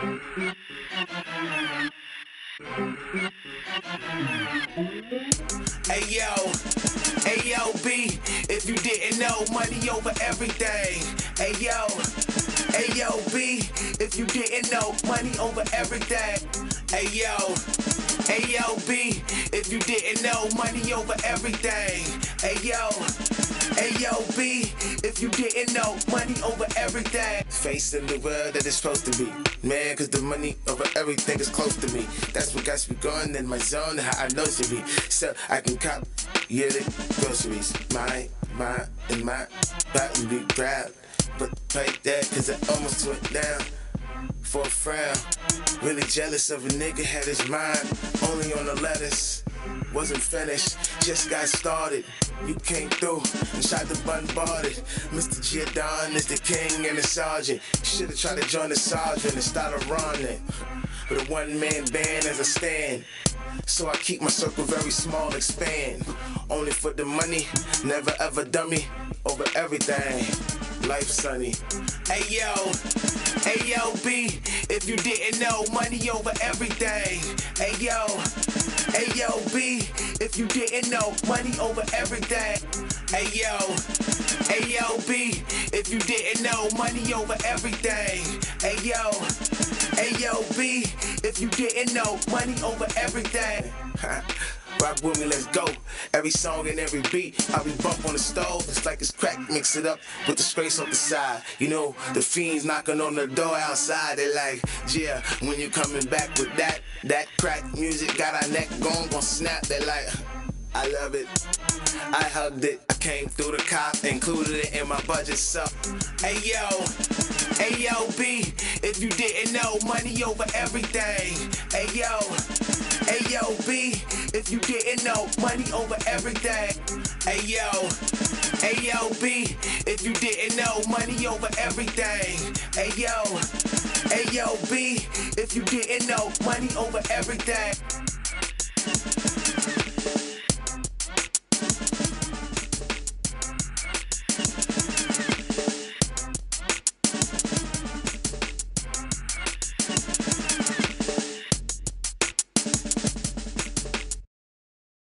Hey yo, hey yo, B, if you didn't know, money over everything. Hey yo, hey yo, B, if you didn't know, money over everything. Hey yo, hey yo, B, if you didn't know, money over everything. Hey yo, hey yo, B, if you didn't know, money over everything. Facing the world that it's supposed to be. Man, cause the money over everything is close to me. That's what got me going in my zone, how I know to be. So I can cop yearly groceries. My, my, and my body be proud. But right there, cause I almost went down for a frown. Really jealous of a nigga, had his mind only on the letters. Wasn't finished, just got started. You came through and shot the bombard it. Mr. Giadon is the king and the sergeant. Should've tried to join the sergeant and started running. But a one man band as I stand. So I keep my circle very small, expand. Only for the money, never ever dummy over everything. Life sunny. Hey yo, hey yo, B, if you didn't know, money over everything. Hey yo, hey yo, B, if you didn't know, money over everything. Hey yo, hey yo, B, if you didn't know, money over everything. Hey yo, hey yo, B, if you didn't know, money over everything. Rock with me, let's go. Every song and every beat, I be bump on the stove. It's like it's crack, mix it up with the scrapes on the side. You know, the fiends knocking on the door outside. They like, yeah, when you coming back with that, that crack music got our neck going, gon' snap. They like, I love it. I hugged it. I came through the cop, included it in my budget. So, hey yo, hey yo, B, if you didn't know, money over everything. Hey yo, you didn't know, money over everything. Hey yo, hey yo, B, if you didn't know, money over everything. Hey yo, hey yo, B, if you didn't know, money over everything.